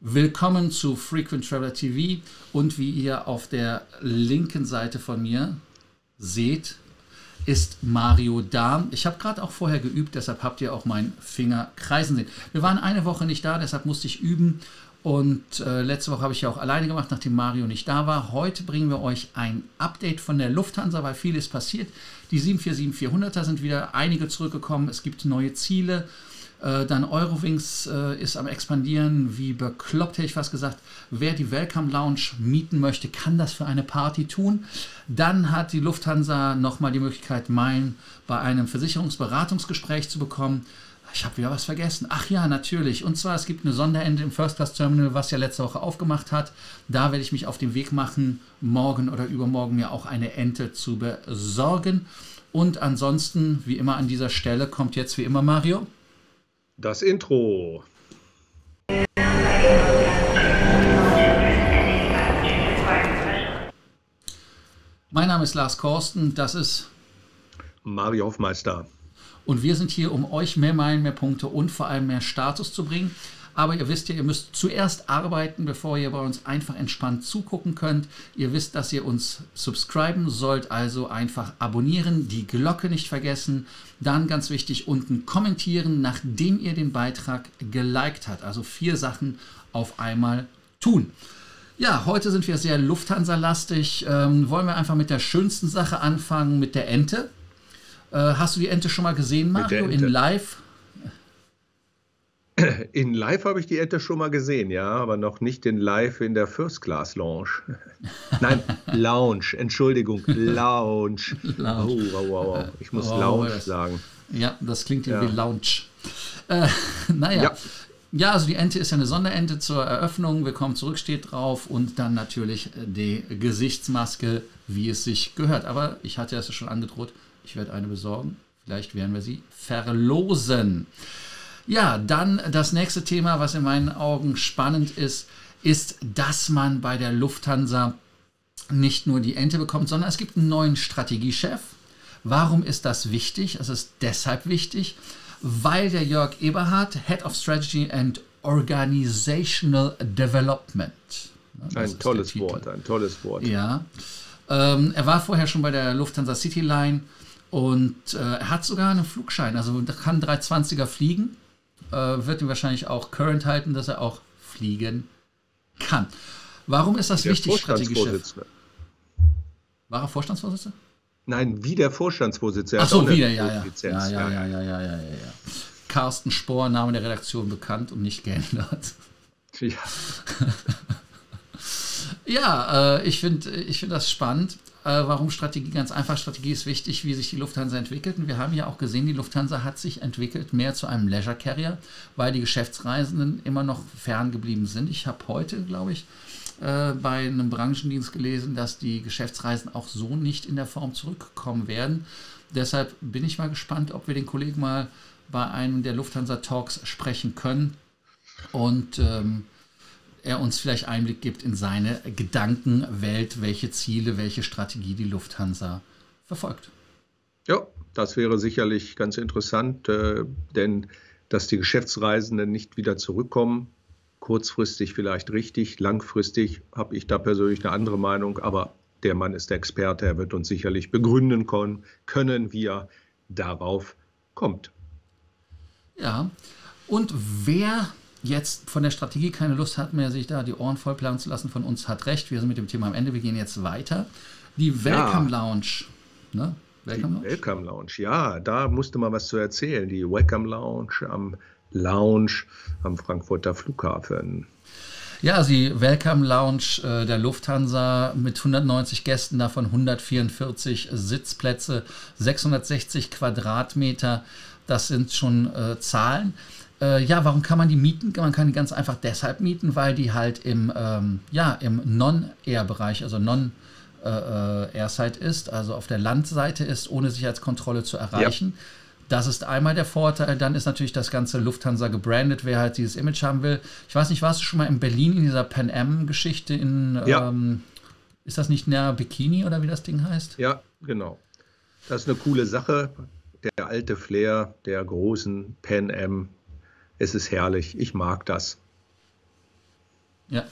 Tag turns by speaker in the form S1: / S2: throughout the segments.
S1: Willkommen zu Frequent Traveler TV und wie ihr auf der linken Seite von mir seht, ist Mario da. Ich habe gerade auch vorher geübt, deshalb habt ihr auch meinen Finger kreisen sehen. Wir waren eine Woche nicht da, deshalb musste ich üben und äh, letzte Woche habe ich ja auch alleine gemacht, nachdem Mario nicht da war. Heute bringen wir euch ein Update von der Lufthansa, weil viel ist passiert. Die 747-400er sind wieder einige zurückgekommen. Es gibt neue Ziele. Äh, dann Eurowings äh, ist am expandieren, wie bekloppt hätte ich fast gesagt. Wer die Welcome Lounge mieten möchte, kann das für eine Party tun. Dann hat die Lufthansa nochmal die Möglichkeit, Meilen bei einem Versicherungsberatungsgespräch zu bekommen. Ich habe wieder was vergessen. Ach ja, natürlich. Und zwar, es gibt eine Sonderende im First Class Terminal, was ja letzte Woche aufgemacht hat. Da werde ich mich auf den Weg machen, morgen oder übermorgen mir auch eine Ente zu besorgen. Und ansonsten, wie immer an dieser Stelle, kommt jetzt wie immer Mario
S2: das Intro.
S1: Mein Name ist Lars Korsten, das ist
S2: Mario Hofmeister.
S1: Und wir sind hier, um euch mehr Meilen, mehr Punkte und vor allem mehr Status zu bringen. Aber ihr wisst ja, ihr müsst zuerst arbeiten, bevor ihr bei uns einfach entspannt zugucken könnt. Ihr wisst, dass ihr uns subscriben sollt, also einfach abonnieren, die Glocke nicht vergessen. Dann ganz wichtig, unten kommentieren, nachdem ihr den Beitrag geliked habt. Also vier Sachen auf einmal tun. Ja, heute sind wir sehr Lufthansa-lastig. Ähm, wollen wir einfach mit der schönsten Sache anfangen, mit der Ente. Äh, hast du die Ente schon mal gesehen, Mario, in live?
S2: In live habe ich die Ente schon mal gesehen, ja, aber noch nicht in live in der First Class Lounge. Nein, Lounge, Entschuldigung, Lounge. Lounge. Oh, wow, wow, wow. Ich muss wow, Lounge das, sagen.
S1: Ja, das klingt ja. wie Lounge. Äh, naja. Ja. Ja, also die Ente ist ja eine Sonderente zur Eröffnung. Willkommen zurück steht drauf und dann natürlich die Gesichtsmaske, wie es sich gehört. Aber ich hatte es schon angedroht, ich werde eine besorgen. Vielleicht werden wir sie verlosen. Ja, dann das nächste Thema, was in meinen Augen spannend ist, ist, dass man bei der Lufthansa nicht nur die Ente bekommt, sondern es gibt einen neuen Strategiechef. Warum ist das wichtig? Es ist deshalb wichtig, weil der Jörg Eberhardt, Head of Strategy and Organizational Development.
S2: ein tolles Wort, ein tolles Wort.
S1: Ja. Ähm, er war vorher schon bei der Lufthansa Cityline und äh, er hat sogar einen Flugschein, also kann 320er fliegen äh, wird ihn wahrscheinlich auch current halten, dass er auch fliegen kann. Warum ist das
S2: der
S1: wichtig,
S2: Strategiechef?
S1: War er Vorstandsvorsitzender?
S2: Nein, wie der Vorstandsvorsitzende.
S1: Ach so, wieder, ja ja. ja, ja, ja, ja, ja, ja, ja, Carsten Spohr, Name der Redaktion bekannt und nicht geändert. Ja. ja, äh, ich finde ich find das spannend. Äh, warum Strategie? Ganz einfach, Strategie ist wichtig, wie sich die Lufthansa entwickelt. Und wir haben ja auch gesehen, die Lufthansa hat sich entwickelt mehr zu einem Leisure Carrier, weil die Geschäftsreisenden immer noch fern geblieben sind. Ich habe heute, glaube ich, äh, bei einem Branchendienst gelesen, dass die Geschäftsreisen auch so nicht in der Form zurückkommen werden. Deshalb bin ich mal gespannt, ob wir den Kollegen mal bei einem der Lufthansa Talks sprechen können. Und ähm, er uns vielleicht Einblick gibt in seine Gedankenwelt, welche Ziele, welche Strategie die Lufthansa verfolgt.
S2: Ja, das wäre sicherlich ganz interessant, äh, denn dass die Geschäftsreisenden nicht wieder zurückkommen, kurzfristig vielleicht richtig, langfristig habe ich da persönlich eine andere Meinung, aber der Mann ist der Experte, er wird uns sicherlich begründen können, können wie er darauf kommt.
S1: Ja, und wer jetzt von der Strategie keine Lust hat mehr, sich da die Ohren vollplanen zu lassen, von uns hat recht. Wir sind mit dem Thema am Ende. Wir gehen jetzt weiter. Die Welcome ja. Lounge.
S2: Ne? Welcome Lounge? Welcome Lounge, ja, da musste man was zu erzählen. Die Welcome Lounge am Lounge am Frankfurter Flughafen.
S1: Ja, also die Welcome Lounge äh, der Lufthansa mit 190 Gästen, davon 144 Sitzplätze, 660 Quadratmeter. Das sind schon äh, Zahlen. Äh, ja, warum kann man die mieten? Man kann die ganz einfach deshalb mieten, weil die halt im, ähm, ja, im Non-Air-Bereich, also Non-Airside äh, ist, also auf der Landseite ist, ohne Sicherheitskontrolle zu erreichen. Ja. Das ist einmal der Vorteil. Dann ist natürlich das ganze Lufthansa gebrandet, wer halt dieses Image haben will. Ich weiß nicht, warst du schon mal in Berlin in dieser Pan Am-Geschichte in, ja. ähm, ist das nicht näher Bikini oder wie das Ding heißt?
S2: Ja, genau. Das ist eine coole Sache. Der alte Flair der großen Pan Am es ist herrlich. Ich mag das.
S1: Ja.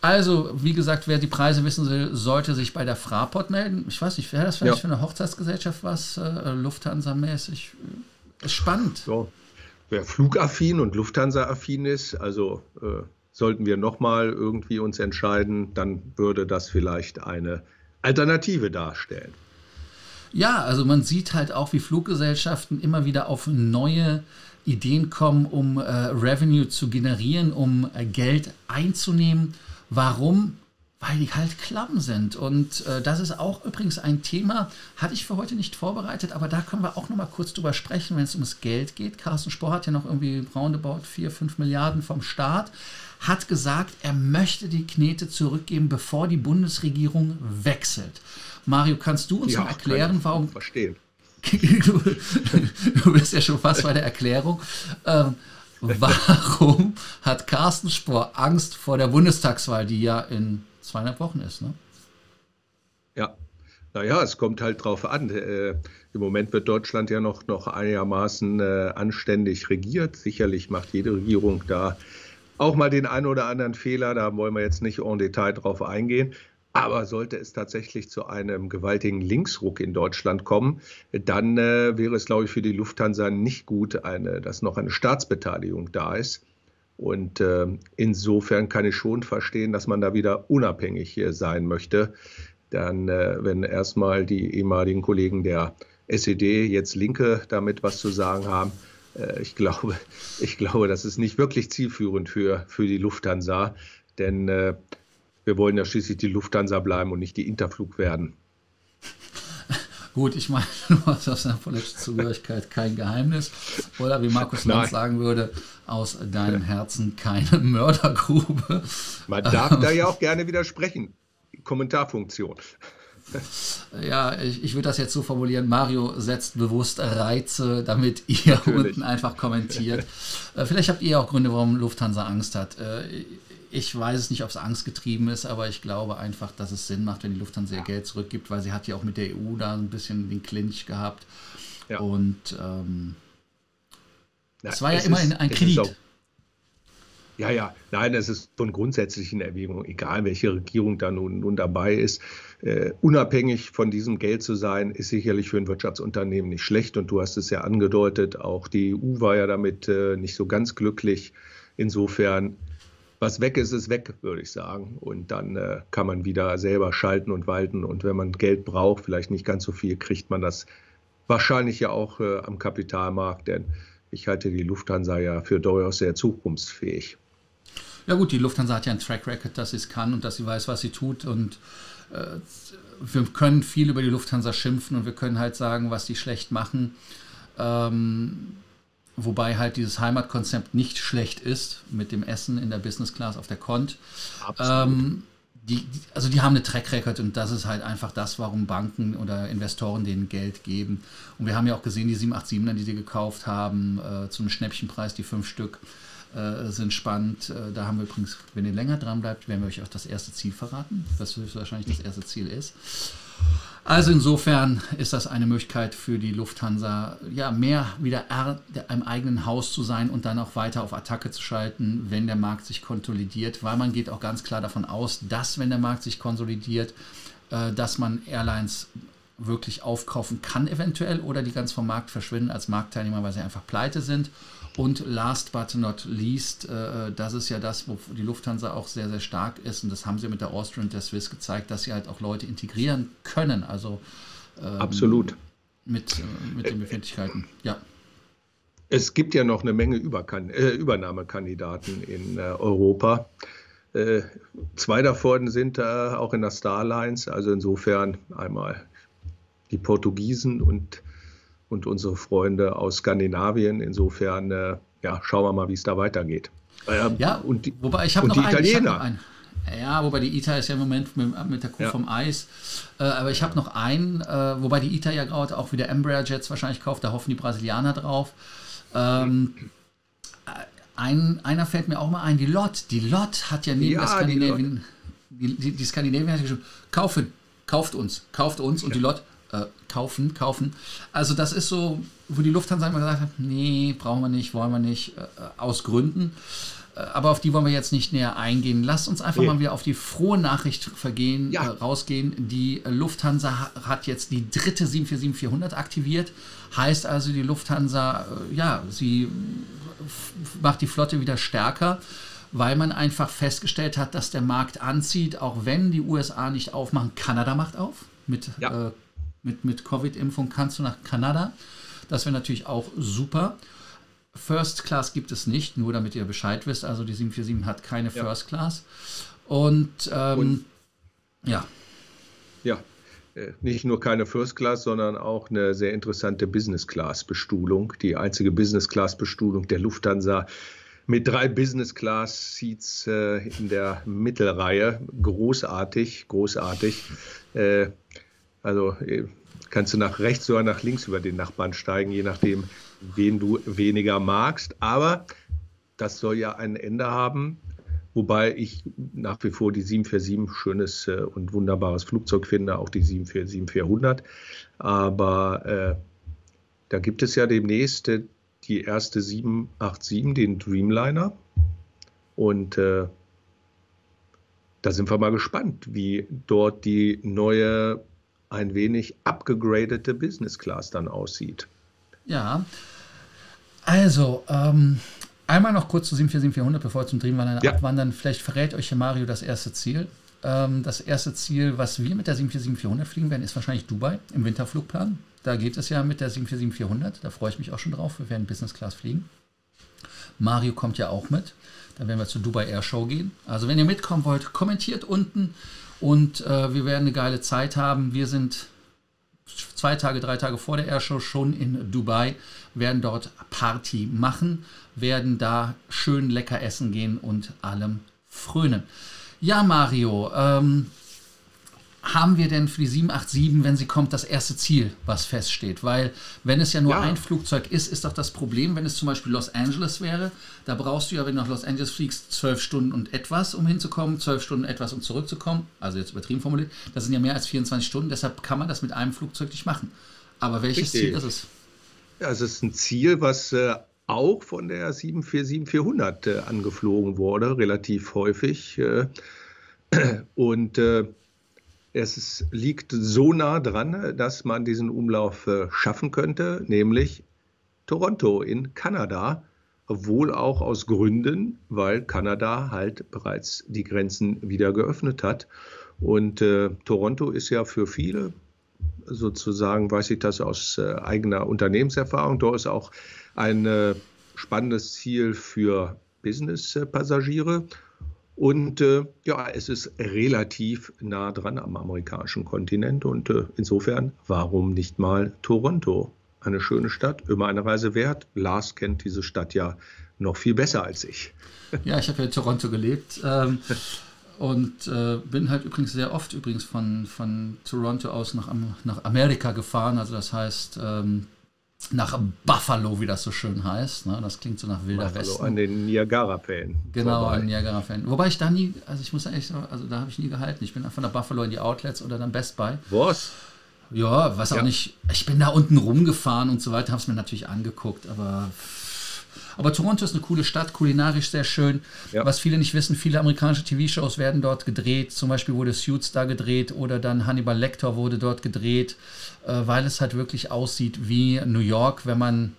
S1: Also, wie gesagt, wer die Preise wissen will, sollte sich bei der Fraport melden. Ich weiß nicht, wäre das vielleicht ja. für eine Hochzeitsgesellschaft was, äh, Lufthansa-mäßig? Ist spannend.
S2: So. Wer flugaffin und Lufthansa-affin ist, also äh, sollten wir nochmal irgendwie uns entscheiden, dann würde das vielleicht eine Alternative darstellen.
S1: Ja, also man sieht halt auch, wie Fluggesellschaften immer wieder auf neue Ideen kommen, um äh, Revenue zu generieren, um äh, Geld einzunehmen. Warum? Weil die halt klamm sind. Und äh, das ist auch übrigens ein Thema, hatte ich für heute nicht vorbereitet, aber da können wir auch noch mal kurz drüber sprechen, wenn es ums Geld geht. Carsten Spohr hat ja noch irgendwie roundabout 4, 5 Milliarden vom Staat, hat gesagt, er möchte die Knete zurückgeben, bevor die Bundesregierung wechselt. Mario, kannst du uns ja, mal erklären, warum.
S2: Verstehen.
S1: du, bist ja schon fast bei der Erklärung. Ähm, Warum hat Carsten Spohr Angst vor der Bundestagswahl, die ja in zweieinhalb Wochen ist? Ne?
S2: Ja, naja, es kommt halt drauf an. Äh, Im Moment wird Deutschland ja noch, noch einigermaßen äh, anständig regiert. Sicherlich macht jede Regierung da auch mal den einen oder anderen Fehler. Da wollen wir jetzt nicht en Detail drauf eingehen. Aber sollte es tatsächlich zu einem gewaltigen Linksruck in Deutschland kommen, dann äh, wäre es, glaube ich, für die Lufthansa nicht gut, eine, dass noch eine Staatsbeteiligung da ist. Und äh, insofern kann ich schon verstehen, dass man da wieder unabhängig sein möchte. Dann, äh, wenn erstmal die ehemaligen Kollegen der SED, jetzt Linke, damit was zu sagen haben, äh, ich glaube, ich glaube, das ist nicht wirklich zielführend für, für die Lufthansa. Denn äh, wir wollen ja schließlich die Lufthansa bleiben und nicht die Interflug werden.
S1: Gut, ich meine, aus deiner politischen Zugehörigkeit kein Geheimnis. Oder wie Markus Lanz sagen würde, aus deinem Herzen keine Mördergrube.
S2: Man darf da ja auch gerne widersprechen. Kommentarfunktion.
S1: Ja, ich, ich würde das jetzt so formulieren. Mario setzt bewusst Reize, damit ihr Natürlich. unten einfach kommentiert. Äh, vielleicht habt ihr auch Gründe, warum Lufthansa Angst hat. Ich weiß es nicht, ob es angstgetrieben ist, aber ich glaube einfach, dass es Sinn macht, wenn die Lufthansa ihr Geld zurückgibt, weil sie hat ja auch mit der EU da ein bisschen den Clinch gehabt. Ja. Und ähm, es war ja es immerhin ein Kredit.
S2: Ja, ja, nein, es ist von grundsätzlichen Erwägungen, egal welche Regierung da nun, nun dabei ist. Äh, unabhängig von diesem Geld zu sein, ist sicherlich für ein Wirtschaftsunternehmen nicht schlecht. Und du hast es ja angedeutet, auch die EU war ja damit äh, nicht so ganz glücklich. Insofern was weg ist, ist weg, würde ich sagen. Und dann äh, kann man wieder selber schalten und walten. Und wenn man Geld braucht, vielleicht nicht ganz so viel, kriegt man das wahrscheinlich ja auch äh, am Kapitalmarkt. Denn ich halte die Lufthansa ja für durchaus sehr zukunftsfähig.
S1: Ja gut, die Lufthansa hat ja einen Track Record, dass sie es kann und dass sie weiß, was sie tut. Und äh, wir können viel über die Lufthansa schimpfen und wir können halt sagen, was die schlecht machen. Ähm, Wobei halt dieses Heimatkonzept nicht schlecht ist mit dem Essen in der Business Class auf der Kont. Ähm, die, also die haben eine Track Record und das ist halt einfach das, warum Banken oder Investoren denen Geld geben. Und wir haben ja auch gesehen, die 787er, die sie gekauft haben, äh, zum Schnäppchenpreis, die fünf Stück, äh, sind spannend. Äh, da haben wir übrigens, wenn ihr länger dran bleibt, werden wir euch auch das erste Ziel verraten, was wahrscheinlich das erste Ziel ist. Also insofern ist das eine Möglichkeit für die Lufthansa, ja, mehr wieder im eigenen Haus zu sein und dann auch weiter auf Attacke zu schalten, wenn der Markt sich konsolidiert, weil man geht auch ganz klar davon aus, dass wenn der Markt sich konsolidiert, äh, dass man Airlines wirklich aufkaufen kann eventuell oder die ganz vom Markt verschwinden als Marktteilnehmer, weil sie einfach pleite sind. Und last but not least, äh, das ist ja das, wo die Lufthansa auch sehr, sehr stark ist. Und das haben sie mit der Austrian und der Swiss gezeigt, dass sie halt auch Leute integrieren können. Also
S2: ähm, absolut.
S1: Mit, äh, mit den Befindlichkeiten. Ja.
S2: Es gibt ja noch eine Menge Überkan äh, Übernahmekandidaten in äh, Europa. Äh, zwei davon sind auch in der Starlines. Also insofern einmal die Portugiesen und und unsere Freunde aus Skandinavien. Insofern, äh, ja, schauen wir mal, wie es da weitergeht.
S1: Ähm, ja, und die, wobei ich habe noch, die einen, Italiener. Einen. Ja, wobei die ITA ist ja im Moment mit, mit der Kuh ja. vom Eis. Äh, aber ich habe noch einen, äh, wobei die ITA ja gerade auch wieder Embraer Jets wahrscheinlich kauft, da hoffen die Brasilianer drauf. Ähm, ein, einer fällt mir auch mal ein, die Lot. Die Lot hat ja neben ja, der Skandinavien, die, die, die Skandinavien hat geschrieben, kaufen, kauft uns, kauft uns und die Lot, äh, kaufen, kaufen. Also das ist so, wo die Lufthansa immer gesagt hat, nee, brauchen wir nicht, wollen wir nicht, äh, aus Gründen. aber auf die wollen wir jetzt nicht näher eingehen. Lasst uns einfach nee. mal wieder auf die frohe Nachricht vergehen, ja. äh, rausgehen. Die Lufthansa hat jetzt die dritte 747-400 aktiviert. Heißt also, die Lufthansa, äh, ja, sie macht die Flotte wieder stärker, weil man einfach festgestellt hat, dass der Markt anzieht, auch wenn die USA nicht aufmachen. Kanada macht auf. Mit, ja. äh, mit, mit Covid-Impfung kannst du nach Kanada. Das wäre natürlich auch super. First Class gibt es nicht, nur damit ihr Bescheid wisst. Also die 747 hat keine ja. First Class. Und, ähm, Und ja.
S2: Ja, äh, nicht nur keine First Class, sondern auch eine sehr interessante Business Class Bestuhlung. Die einzige Business Class Bestuhlung der Lufthansa mit drei Business Class Seats äh, in der Mittelreihe. Großartig, großartig. Also äh, kannst du nach rechts oder nach links über den Nachbarn steigen, je nachdem, wen du weniger magst. Aber das soll ja ein Ende haben. Wobei ich nach wie vor die 747 schönes äh, und wunderbares Flugzeug finde, auch die 747-400. Aber äh, da gibt es ja demnächst äh, die erste 787, den Dreamliner. Und äh, da sind wir mal gespannt, wie dort die neue, ein wenig abgegradete Business Class dann aussieht.
S1: Ja, also, ähm, einmal noch kurz zu 747-400, bevor wir zum Dreamliner ja. abwandern. Vielleicht verrät euch hier Mario das erste Ziel. Ähm, das erste Ziel, was wir mit der 747-400 fliegen werden, ist wahrscheinlich Dubai im Winterflugplan. Da geht es ja mit der 747-400. Da freue ich mich auch schon drauf. Wir werden Business Class fliegen. Mario kommt ja auch mit. Dann werden wir zur Dubai Air Show gehen. Also wenn ihr mitkommen wollt, kommentiert unten und äh, wir werden eine geile Zeit haben. Wir sind zwei Tage, drei Tage vor der Airshow schon in Dubai, werden dort Party machen, werden da schön lecker essen gehen und allem frönen. Ja, Mario, ähm, haben wir denn für die 787, wenn sie kommt, das erste Ziel, was feststeht? Weil wenn es ja nur ja. ein Flugzeug ist, ist doch das Problem, wenn es zum Beispiel Los Angeles wäre, da brauchst du ja, wenn du nach Los Angeles fliegst, zwölf Stunden und etwas, um hinzukommen, zwölf Stunden etwas, um zurückzukommen. Also jetzt übertrieben formuliert. Das sind ja mehr als 24 Stunden, deshalb kann man das mit einem Flugzeug nicht machen. Aber welches Richtig. Ziel ist es?
S2: Ja, es ist ein Ziel, was äh, auch von der 747-400 äh, angeflogen wurde, relativ häufig. Äh, und es liegt so nah dran, dass man diesen Umlauf äh, schaffen könnte, nämlich Toronto in Kanada, wohl auch aus Gründen, weil Kanada halt bereits die Grenzen wieder geöffnet hat. Und äh, Toronto ist ja für viele, sozusagen weiß ich das aus äh, eigener Unternehmenserfahrung, dort ist auch ein äh, spannendes Ziel für Business-Passagiere. Und äh, ja, es ist relativ nah dran am amerikanischen Kontinent und äh, insofern, warum nicht mal Toronto? Eine schöne Stadt, immer eine Reise wert. Lars kennt diese Stadt ja noch viel besser als ich.
S1: Ja, ich habe ja in Toronto gelebt ähm, und äh, bin halt übrigens sehr oft übrigens von, von Toronto aus nach, nach Amerika gefahren. Also das heißt, ähm, nach Buffalo, wie das so schön heißt. Ne? Das klingt so nach wilder Buffalo, Westen.
S2: An den Niagara-Fällen.
S1: Genau, an den Niagara-Fällen. Wobei ich da nie, also ich muss ehrlich sagen, also da habe ich nie gehalten. Ich bin von der Buffalo in die Outlets oder dann Best Buy.
S2: Was?
S1: Ja, was auch ja. nicht. Ich bin da unten rumgefahren und so weiter, habe es mir natürlich angeguckt, aber aber Toronto ist eine coole Stadt, kulinarisch sehr schön. Ja. Was viele nicht wissen, viele amerikanische TV-Shows werden dort gedreht. Zum Beispiel wurde Suits da gedreht oder dann Hannibal Lecter wurde dort gedreht, äh, weil es halt wirklich aussieht wie New York, wenn man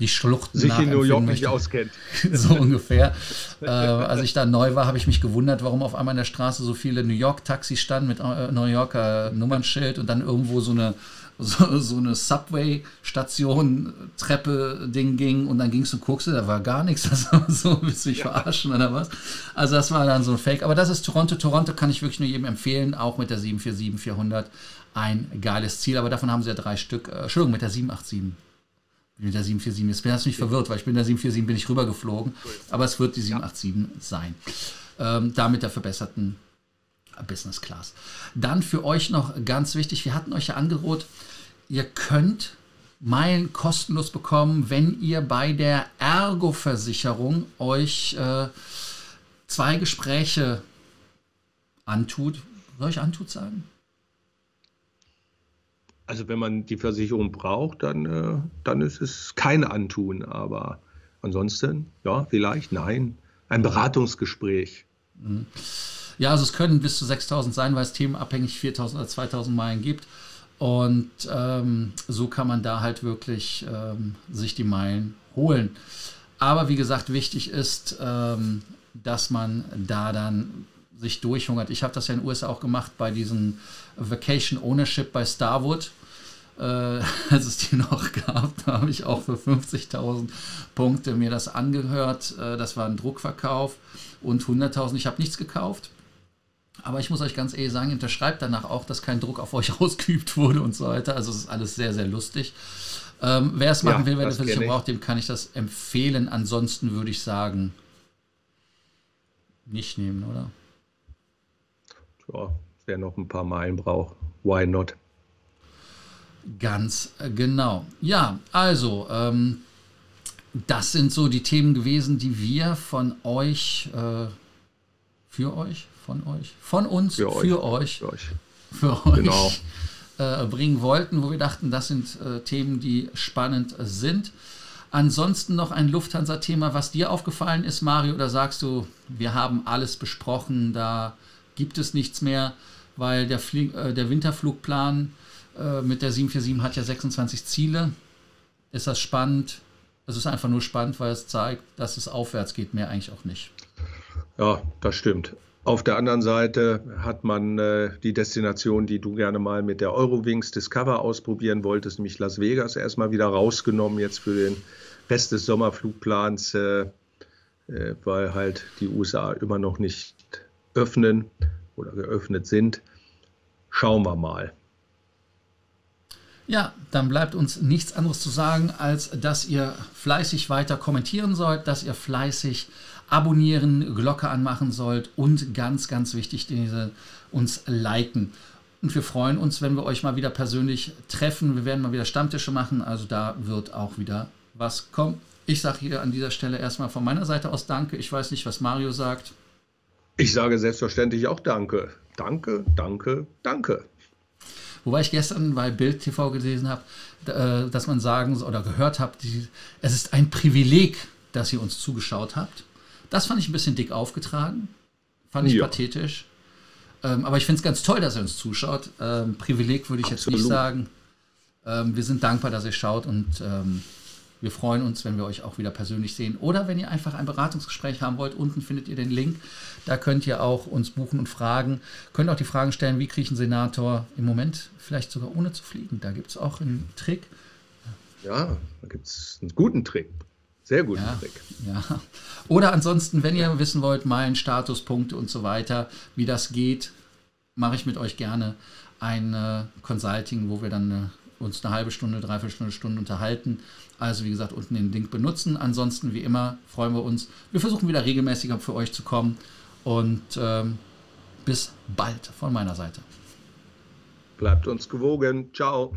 S1: die Schluchten
S2: sich in New York nicht auskennt.
S1: so ungefähr. äh, als ich da neu war, habe ich mich gewundert, warum auf einmal an der Straße so viele New York-Taxis standen mit äh, New Yorker Nummernschild und dann irgendwo so eine so, so eine Subway-Station, Treppe-Ding ging und dann gingst du guckst, da war gar nichts. Also, so willst du dich ja. verarschen oder was? Also das war dann so ein Fake. Aber das ist Toronto. Toronto kann ich wirklich nur jedem empfehlen, auch mit der 747-400. Ein geiles Ziel, aber davon haben sie ja drei Stück. Äh, Entschuldigung, mit der 787. Mit der 747. Jetzt bin ich nicht verwirrt, weil ich bin der 747 bin ich rübergeflogen. Aber es wird die 787 ja. sein. Ähm, da mit der verbesserten Business Class. Dann für euch noch ganz wichtig, wir hatten euch ja angedroht, ihr könnt Meilen kostenlos bekommen, wenn ihr bei der Ergo-Versicherung euch äh, zwei Gespräche antut. Soll ich antut sagen?
S2: Also wenn man die Versicherung braucht, dann, äh, dann ist es kein Antun, aber ansonsten, ja, vielleicht, nein. Ein Beratungsgespräch.
S1: Mhm. Ja, also es können bis zu 6000 sein, weil es themenabhängig 4000 oder 2000 Meilen gibt. Und ähm, so kann man da halt wirklich ähm, sich die Meilen holen. Aber wie gesagt, wichtig ist, ähm, dass man da dann sich durchhungert. Ich habe das ja in den USA auch gemacht bei diesem Vacation Ownership bei Starwood. Äh, als es die noch gab, da habe ich auch für 50.000 Punkte mir das angehört. Äh, das war ein Druckverkauf und 100.000. Ich habe nichts gekauft. Aber ich muss euch ganz ehrlich sagen, unterschreibt danach auch, dass kein Druck auf euch ausgeübt wurde und so weiter. Also es ist alles sehr, sehr lustig. Ähm, wer es machen ja, will, wer eine Versicherung braucht, dem kann ich das empfehlen. Ansonsten würde ich sagen, nicht nehmen, oder?
S2: Ja, wer noch ein paar Meilen braucht, why not?
S1: Ganz äh, genau. Ja, also, ähm, das sind so die Themen gewesen, die wir von euch, äh, für euch, von euch, von uns, für, für euch, euch, für euch, genau. äh, bringen wollten, wo wir dachten, das sind äh, Themen, die spannend sind. Ansonsten noch ein Lufthansa-Thema, was dir aufgefallen ist, Mario, oder sagst du, wir haben alles besprochen, da gibt es nichts mehr, weil der, Flie äh, der Winterflugplan äh, mit der 747 hat ja 26 Ziele. Ist das spannend? Es ist einfach nur spannend, weil es zeigt, dass es aufwärts geht, mehr eigentlich auch nicht.
S2: Ja, das stimmt. Auf der anderen Seite hat man äh, die Destination, die du gerne mal mit der Eurowings Discover ausprobieren wolltest, nämlich Las Vegas, erstmal wieder rausgenommen jetzt für den Rest des Sommerflugplans, äh, äh, weil halt die USA immer noch nicht öffnen oder geöffnet sind. Schauen wir mal.
S1: Ja, dann bleibt uns nichts anderes zu sagen, als dass ihr fleißig weiter kommentieren sollt, dass ihr fleißig abonnieren, Glocke anmachen sollt und ganz, ganz wichtig, diese uns liken. Und wir freuen uns, wenn wir euch mal wieder persönlich treffen. Wir werden mal wieder Stammtische machen, also da wird auch wieder was kommen. Ich sage hier an dieser Stelle erstmal von meiner Seite aus Danke. Ich weiß nicht, was Mario sagt.
S2: Ich sage selbstverständlich auch Danke. Danke, danke, danke.
S1: Wobei ich gestern bei Bild TV gelesen habe, äh, dass man sagen oder gehört hat, es ist ein Privileg, dass ihr uns zugeschaut habt. Das fand ich ein bisschen dick aufgetragen. Fand ich ja. pathetisch. Ähm, aber ich finde es ganz toll, dass ihr uns zuschaut. Ähm, Privileg würde ich Absolut. jetzt nicht sagen. Ähm, wir sind dankbar, dass ihr schaut und ähm, wir freuen uns, wenn wir euch auch wieder persönlich sehen. Oder wenn ihr einfach ein Beratungsgespräch haben wollt, unten findet ihr den Link. Da könnt ihr auch uns buchen und fragen. Könnt auch die Fragen stellen, wie kriege ich einen Senator im Moment vielleicht sogar ohne zu fliegen. Da gibt es auch einen Trick.
S2: Ja, da gibt es einen guten Trick. Sehr guten
S1: ja,
S2: Trick.
S1: Ja. Oder ansonsten, wenn ihr wissen wollt, Meilen, Statuspunkte und so weiter, wie das geht, mache ich mit euch gerne ein äh, Consulting, wo wir dann äh, uns eine halbe Stunde, dreiviertel Stunde, Stunde unterhalten also wie gesagt, unten den Link benutzen. Ansonsten, wie immer, freuen wir uns. Wir versuchen wieder regelmäßiger für euch zu kommen. Und ähm, bis bald von meiner Seite.
S2: Bleibt uns gewogen. Ciao.